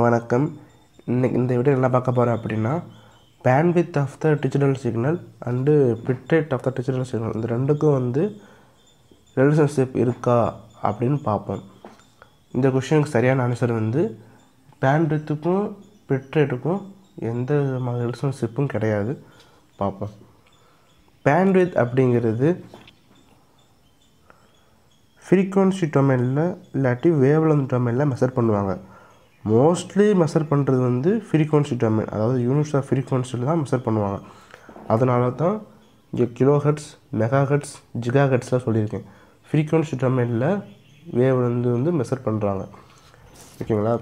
வணக்கம். இன்னைக்கு இந்த வீடியோ என்ன பார்க்க போகிறேன் அப்படின்னா bandwidth of the digital signal and bitrate of the digital signal இந்த ரெண்டுக்கும் வந்து ரிலேஷன்ஷிப் இருக்கா அப்படின்னு பார்ப்போம். இந்த கொஷனுக்கு சரியான ஆன்சர் வந்து பேண்ட்வித்துக்கும் பிட்ரேட்டுக்கும் எந்த விதமான ரிலேஷன்ஷிப்பும் கிடையாது. பார்ப்போம். பேண்ட்வித் அப்படிங்கிறது ஃப்ரீக்குவன்சி டொமைனில் இல்லாட்டி வேவ்லென்த் டொமைனில் மெஷர் பண்ணுவாங்க. மோஸ்ட்லி மெஷர் பண்ணுறது வந்து ஃப்ரீக்வன்சி டொமைன் அதாவது யூனிட்ஸ் ஆஃப் ஃப்ரீக்வன்சியில் தான் மெஷர் பண்ணுவாங்க. அதனால தான் இங்கே kilo heads mega heads giga ஹெட்ஸ்லாம் சொல்லியிருக்கேன் ஃப்ரீக்வன்சி டொமைனில் வேவ் வந்து வந்து மெஷர் பண்ணுறாங்க ஓகேங்களா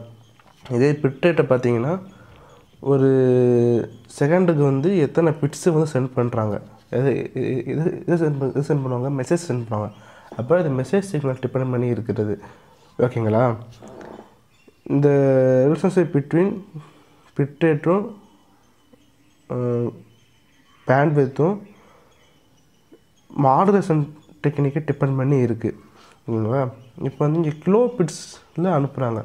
இதே பிட்ரேட்டை பார்த்தீங்கன்னா ஒரு செகண்டுக்கு வந்து எத்தனை பிட்ஸு வந்து சென்ட் பண்ணுறாங்க இது இது- இது சென்ட் இது சென்ட் பண்ணுவாங்க? மெசேஜ் சென்ட் பண்ணுவாங்க. அப்போ இது மெசேஜ் சிக்னல் டிபெண்ட் பண்ணி இருக்கிறது. ஓகேங்களா இந்த ரிலேஷன்ஷிப் பிட்வீன் பிட்ரேட்டும் பேண்ட்வித்தும் மாடுலேஷன் டெக்னிக்கை டிபெண்ட் பண்ணி இருக்குது ஓகேங்களா இப்போ வந்து இங்கே கிலோ பிட்ஸில் அனுப்புகிறாங்க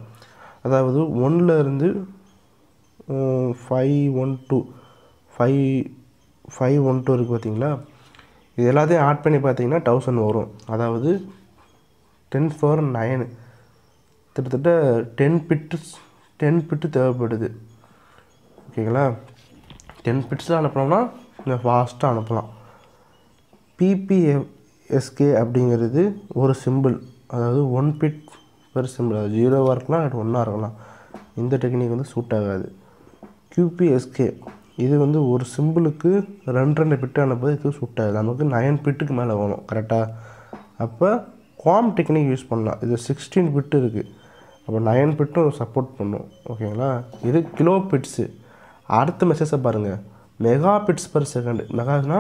அதாவது ஒன்றில் five one two five five one two இருக்குது பார்த்தீங்களா இது எல்லாத்தையும் ஆட் பண்ணி பார்த்தீங்கன்னா தௌசண்ட் வரும். அதாவது டென் ஃபோர் நைனு கிட்டத்தட்ட டென் பிட்டு டென் பிட்டு தேவைப்படுது. ஓகேங்களா டென் பிட்ஸ் அனுப்புனோம்னா கொஞ்சம் ஃபாஸ்ட்டாக அனுப்பலாம். பிபிஎஸ்கே அப்படிங்கிறது ஒரு சிம்பிள் அதாவது ஒன் பிட் பெர் சிம்பிள் அது ஜீரோவாக இருக்கலாம் இல்லாட்டி ஒன்றா இருக்கலாம். இந்த டெக்னிக் வந்து சூட் ஆகாது. கியூபிஎஸ்கே இது வந்து ஒரு சிம்பிளுக்கு ரெண்டு ரெண்டு பிட்டு அனுப்புறது இது சூட் ஆகுது. நமக்கு நயன் பிட்டுக்கு மேலே வேணும் கரெக்டாக அப்போ குவாம் டெக்னிக் யூஸ் பண்ணலாம். இது சிக்ஸ்டீன் பிட்டு இருக்குது அப்போ நயன் பிட்டும் சப்போர்ட் பண்ணும். ஓகேங்களா இது கிலோ பிட்ஸு அடுத்த மெசேஜை பாருங்கள் மெகா பிட்ஸ் பர் செகண்ட் மெகானா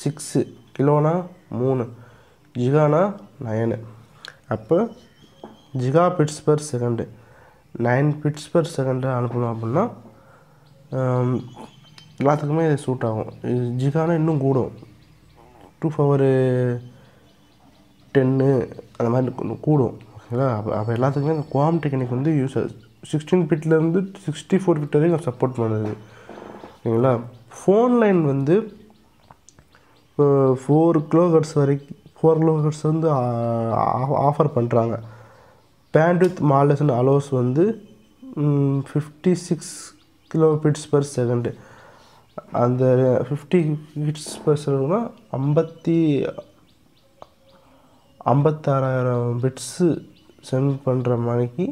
சிக்ஸு கிலோனா மூணு ஜிகானா நயனு அப்போ gigabits per second nine bits per second அனுப்பணும் அப்படின்னா எல்லாத்துக்குமே இது சூட் ஆகும். இது ஜிகானா இன்னும் கூடும். டூ ஃபவரு டென்னு அந்த மாதிரி கூடும். ஏன்னா அப்போ அப்போ எல்லாத்துக்குமே இந்த குவாம் டெக்னிக் வந்து யூஸ் சிக்ஸ்டீன் பிட்லேருந்து சிக்ஸ்டி ஃபோர் பிட் வரைக்கும் சப்போர்ட் பண்ணுது. சரிங்களா? ஃபோன் லைன் வந்து இப்போ ஃபோர் கிலோஹெட்ஸ் வரைக்கும் ஃபோர் கிலோஹெட்ஸ் வந்து ஆஃபர் பண்ணுறாங்க பேண்ட்வித் மாடலேஷன் அலோஸ் வந்து fifty six kilobits per second அந்த ஃபிஃப்டி பிட்ஸ் பர் செகண்ட்னா ஐம்பத்தி ஐம்பத்தாறாயிரம் பிட்ஸு சென்ட் பண்ணுற மணிக்கு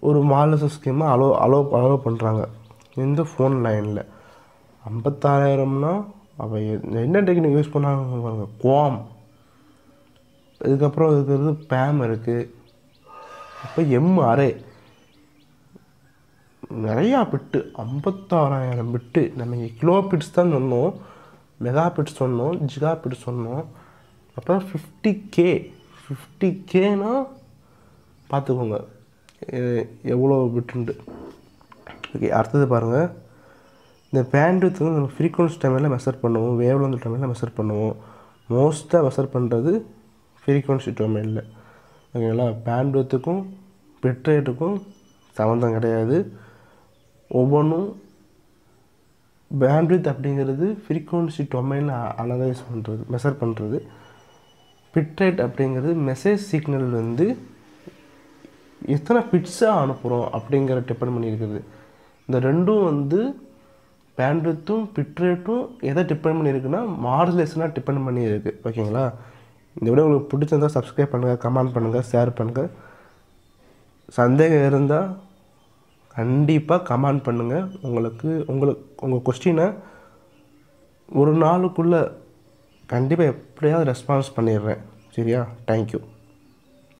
ஒரு மாலச ஸ்கீமை அலோ அலோ அலோ பண்ணுறாங்க இந்த ஃபோன் லைனில் ஐம்பத்தாறாயிரம்னா அவள் என்ன டெக்னிக் யூஸ் பண்ணாங்க பாருங்க குவாம் இதுக்கப்புறம் இருக்கிறது பேம் இருக்குது அப்போ எம் அரே நிறையா பிட்டு ஐம்பத்தாறாயிரம் பிட்டு நம்ம கிலோ பிட்ஸ் தான் சொன்னோம் மெகா பிட்ஸ் சொன்னோம் ஜிகா பிட்ஸ் சொன்னோம். அப்புறம் ஃபிஃப்டி கே ஃபிஃப்டி கேனா பார்த்துக்கோங்க எவ்வளோ பிட்டுண்டு ஓகே அடுத்தது பாருங்கள் இந்த பேண்ட்வித் வந்து நம்ம ஃப்ரீக்வன்சி டைமில் மெஷர் பண்ணுவோம். வேவ் வந்து டைமில் மெஷர் பண்ணுவோம். மோஸ்ட்டாக மெஷர் பண்ணுறது ஃப்ரீக்வன்சி டொமைனில் ஓகேங்களா பேண்ட்வித்துக்கும் பிட்ரேட்டுக்கும் சம்மந்தம் கிடையாது. ஒவ்வொன்றும் பேண்ட்வித் அப்படிங்கிறது ஃப்ரீக்வன்சி டொமைனில் அனலைஸ் பண்ணுறது மெஷர் பண்ணுறது பிட்ரேட் அப்படிங்கிறது மெசேஜ் சிக்னல் வந்து எத்தனை பிட்ஸாக அனுப்புகிறோம் அப்படிங்கிற டிபெண்ட் பண்ணியிருக்குது. இந்த ரெண்டும் வந்து பேண்ட்வித்தும் பிட்ரேட்டும் எதை டிபெண்ட் பண்ணியிருக்குன்னா மாடுலேஷனாக டிபெண்ட் பண்ணியிருக்கு. ஓகேங்களா? இந்த விட உங்களுக்கு பிடிச்சிருந்தால் சப்ஸ்கிரைப் பண்ணுங்கள் கமெண்ட் பண்ணுங்கள் ஷேர் பண்ணுங்கள் சந்தேகம் இருந்தால் கண்டிப்பாக கமெண்ட் பண்ணுங்கள் உங்களுக்கு உங்களுக்கு உங்கள் கொஸ்டினை ஒரு நாளுக்குள்ளே கண்டிப்பாக எப்படியாவது ரெஸ்பான்ஸ் பண்ணிடுறேன். சரியா? தேங்க்யூ